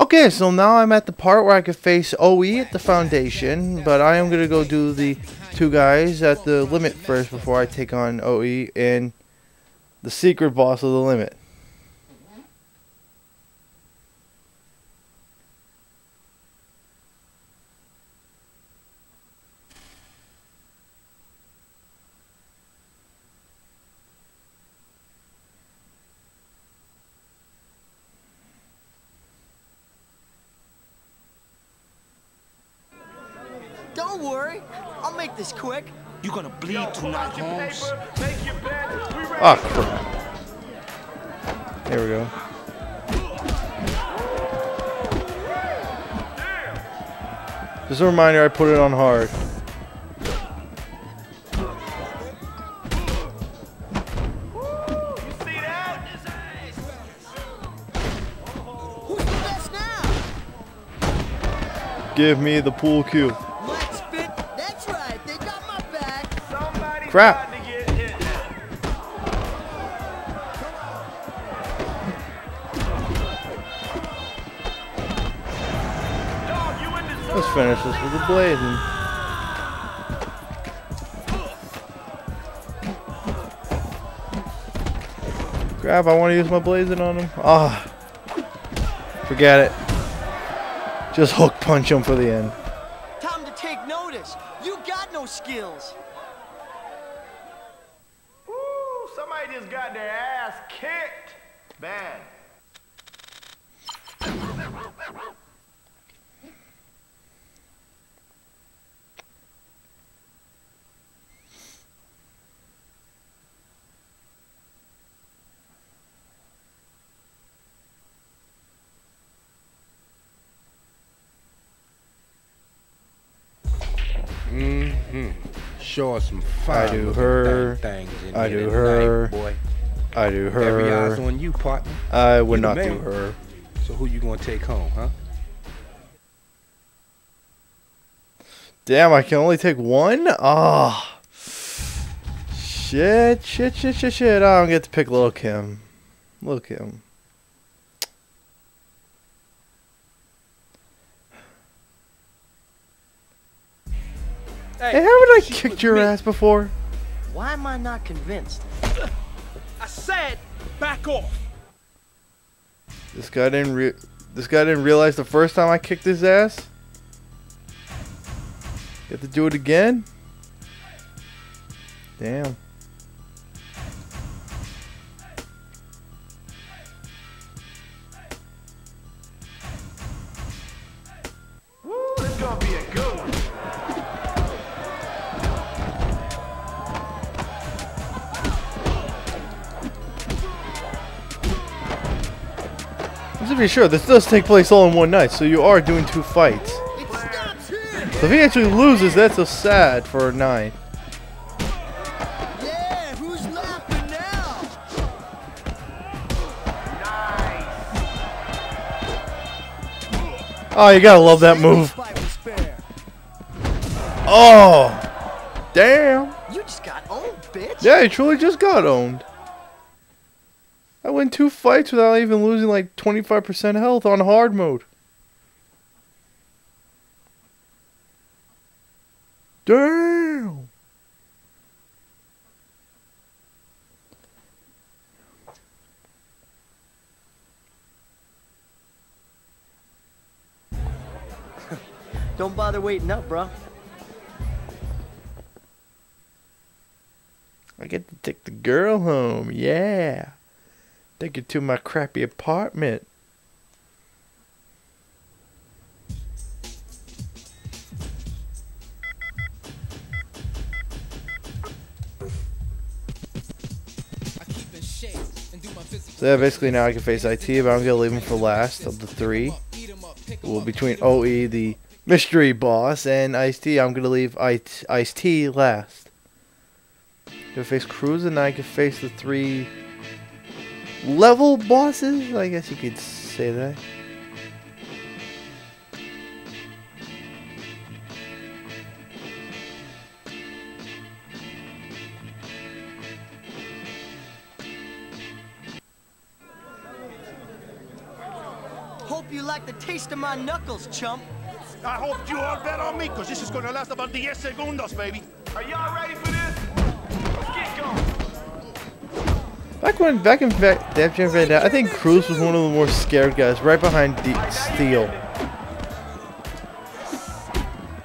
Okay, so now I'm at the part where I could face OE at the foundation, but I am going to go do the two guys at the limit first before I take on OE and the secret boss of the limit. Don't worry, I'll make this quick. You're gonna bleed tonight, Holmes. Ah, crap. There we go. Just a reminder, I put it on hard. Who's the best now? Give me the pool cue. Crap. Let's finish this with a blazing. Crap, I want to use my blazing on him. Ah. Forget it. Just hook punch him for the end. Time to take notice. You got no skills. Woo, somebody just got their ass kicked. Bad. Show us some fire. I do her. Things I do her. Boy. I do her. Every eyes on you, partner. I would not do her. So who you gonna take home, huh? Damn, I can only take one? Ah. Shit, shit, shit, shit, shit. I don't get to pick Lil Kim. Lil Kim. Hey, haven't I kicked your me. ass before? Why am I not convinced? I said, back off. This guy didn't re- this guy didn't realize the first time I kicked his ass. You have to do it again? Damn. Woo, be sure, this does take place all in one night, so you are doing two fights. It stops here. So if he actually loses, that's so sad for a nine. Yeah, who's laughing now? Oh, you gotta love that move. Fight was fair. Oh, damn. You just got owned, bitch. Yeah, he truly just got owned. I win two fights without even losing like 25% health on hard mode. Damn. Don't bother waiting up, bro. I get to take the girl home. Yeah. Take her to my crappy apartment. So yeah, basically now I can face Ice T, but I'm gonna leave him for last of the three. Well, between OE, the mystery boss, and Ice T, I'm gonna leave Ice T last. Gonna face Cruz, and I can face the three level bosses. I guess you could say that. Hope you like the taste of my knuckles, chump. I hope you all bet on me, because this is gonna last about 10 segundos, baby. Are y'all ready for this? Back when, back in fact, Def Jam Van I think Cruz was one of the more scared guys, right behind D Steel.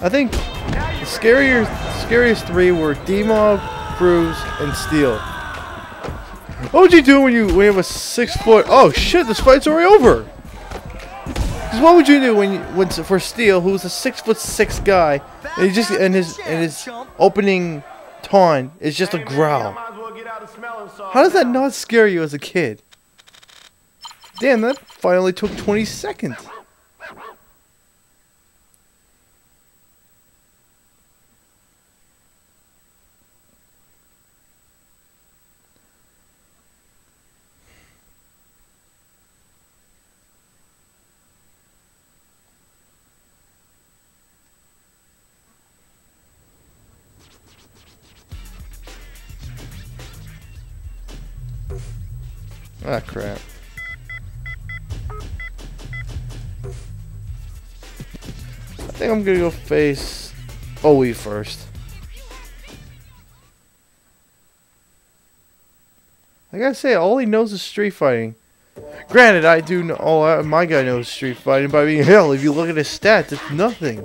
I think the scarier, scariest three were D-Mob, Cruz, and Steel. What would you do when you when you have a six foot? Oh shit! This fight's already over. 'Cause what would you do when you when for Steel, who's a six foot six guy, and he just and his and his opening taunt is just a growl. How does that not scare you as a kid? Damn, that finally took 20 seconds. Ah, crap. I think I'm gonna go face OE first. I gotta say, all he knows is street fighting. Granted, I do know, oh, uh, my guy knows street fighting, but I mean, hell, if you look at his stats, it's nothing.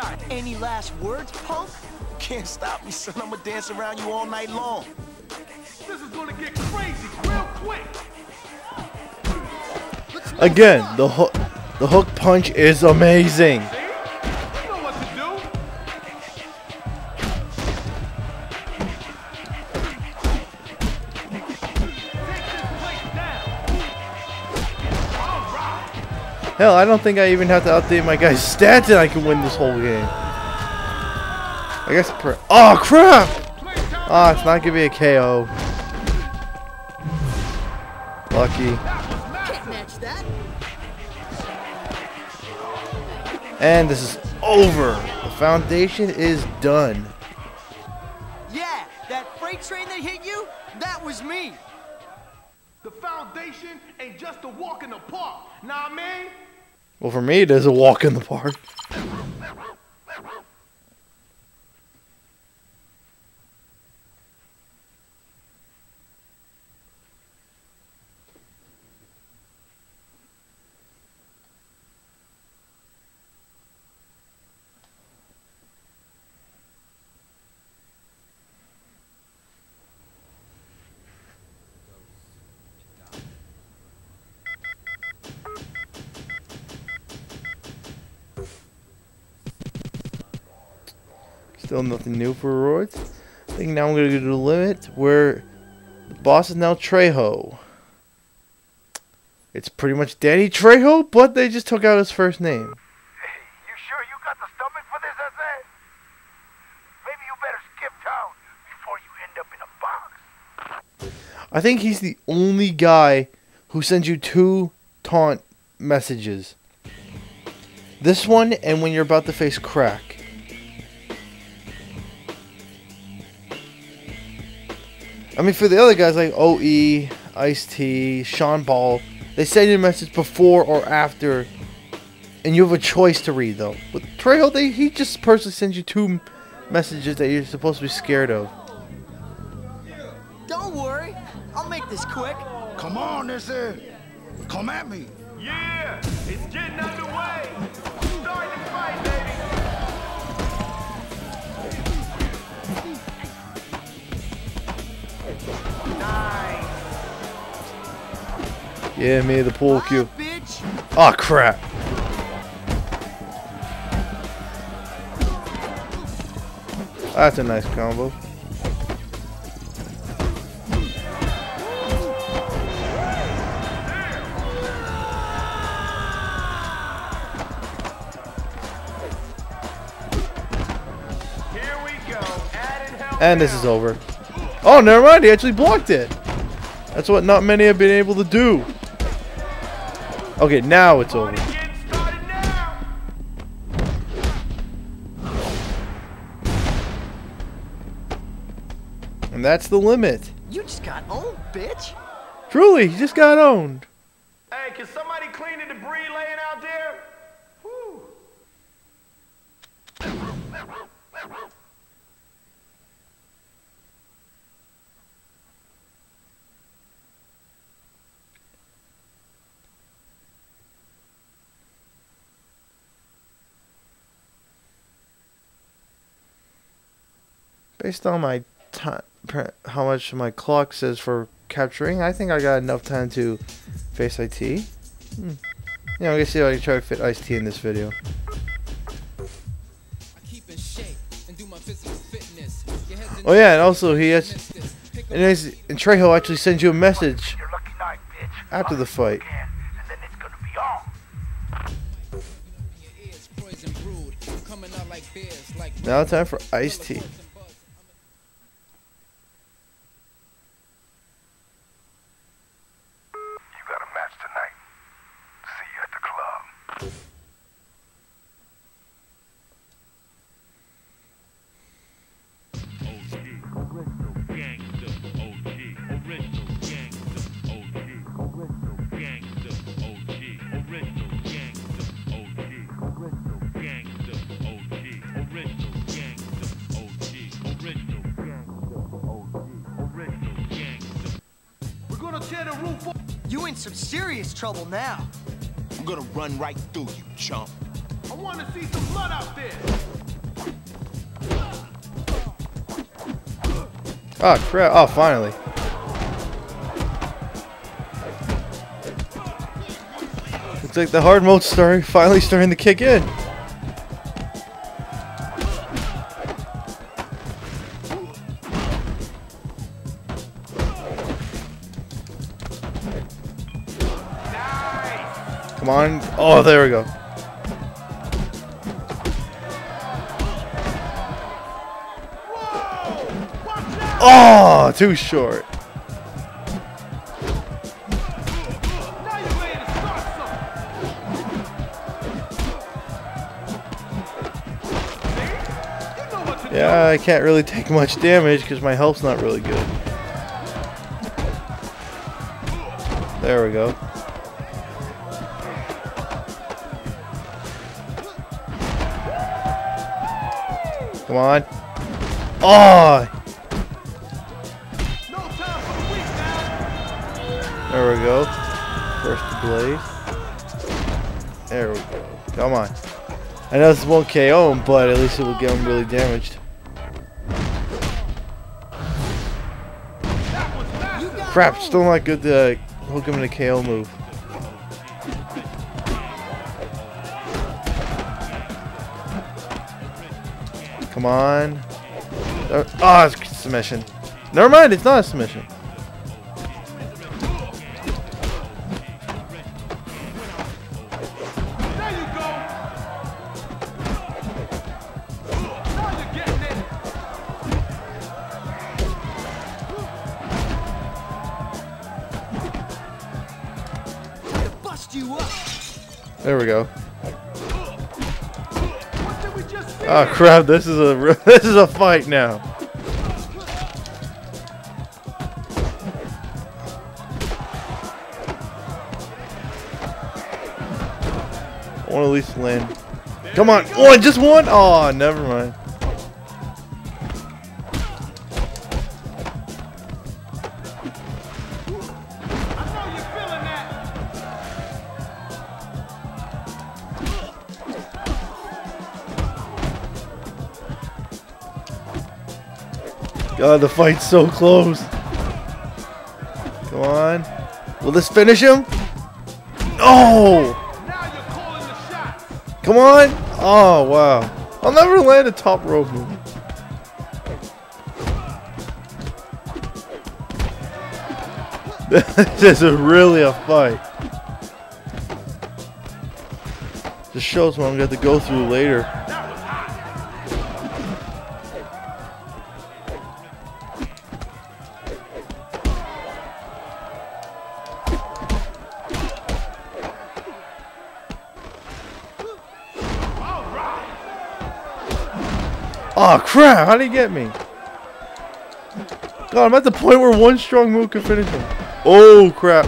Can tonight. Any last words, punk? Can't stop me, son. I'm gonna dance around you all night long. This is gonna get crazy real quick. Again, the hook, the hook punch is amazing. Hell, I don't think I even have to update my guy's stats and I can win this whole game. I guess. Per oh crap! Ah, it's not gonna be a KO. Lucky. Can't match that. And this is over. The foundation is done. Yeah, that freight train that hit you, that was me. The foundation ain't just a walk in the park. Nah, I mean? Well, for me, it is a walk in the park. Still nothing new for Roids. I think now I'm gonna go to the limit where the boss is now Trejo. It's pretty much Danny Trejo, but they just took out his first name. You sure you got the stomach for this, I? Maybe you better skip town before you end up in a box. I think he's the only guy who sends you two taunt messages. This one and when you're about to face crack. I mean, for the other guys like OE, Ice T, Sean Paul, they send you a message before or after, and you have a choice to read though. With Trejo, they he just personally sends you two messages that you're supposed to be scared of. Don't worry, I'll make this quick. Come on, this is. Come at me. Yeah, it's getting underway. Yeah, me the pool cue. Oh crap. Oh, that's a nice combo. Here we go. And this is over. Oh, never mind. He actually blocked it. That's what not many have been able to do. Okay, now it's over. Party getting started now. And that's the limit. You just got owned, bitch. Truly, you just got owned. Hey, can somebody clean the debris laying out there? Whew. Based on my time, how much my clock says for capturing, I think I got enough time to face Ice T. Hmm. Yeah, I'm gonna see if I can try to fit Ice T in this video. Oh yeah, and also he has, and, his, and Trejo actually sends you a message Your lucky night, bitch. after the fight. Again, it's gonna be on. Now time for Ice T. We're the roof off. You in some serious trouble now. I'm gonna run right through you, chump. I wanna see some blood out there. Oh crap! Oh, finally. Looks like the hard mode story finally starting to kick in. Come on. Oh, there we go. Oh, too short. Yeah, I can't really take much damage because my health's not really good. There we go. Come on. Oh, there we go. First blaze. There we go. Come on. I know this won't KO him, but at least it will get him really damaged. Crap, still not good to hook him in a KO move. Come on. Oh, it's submission. Never mind, it's not a submission. There we go. Oh crap, this is a this is a fight now. I want to at least land. Come on, one, just one. Oh, never mind. God, the fight's so close. Come on. Will this finish him? Shots. Come on! Oh, wow. I'll never land a top rope move. this is really a fight. Just shows what I'm going to have to go through later. Oh crap! How did he get me? God, I'm at the point where one strong move can finish him. Oh crap!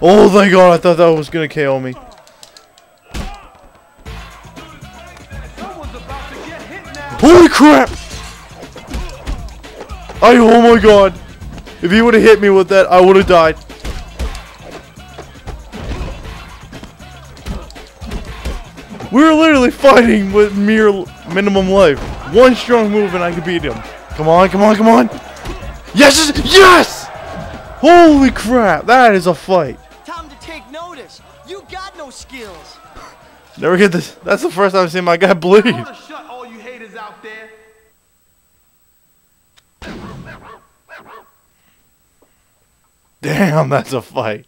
Oh thank God! I thought that was gonna KO me. Holy crap! I oh my God! If he would have hit me with that, I would have died. We were literally fighting with mere minimum life. One strong move and I could beat him. Come on, come on, come on. Yes, yes! Holy crap, that is a fight. Time to take notice. You got no skills. Never get this. That's the first time I've seen my guy bleed. shut all you haters out there. Damn, that's a fight.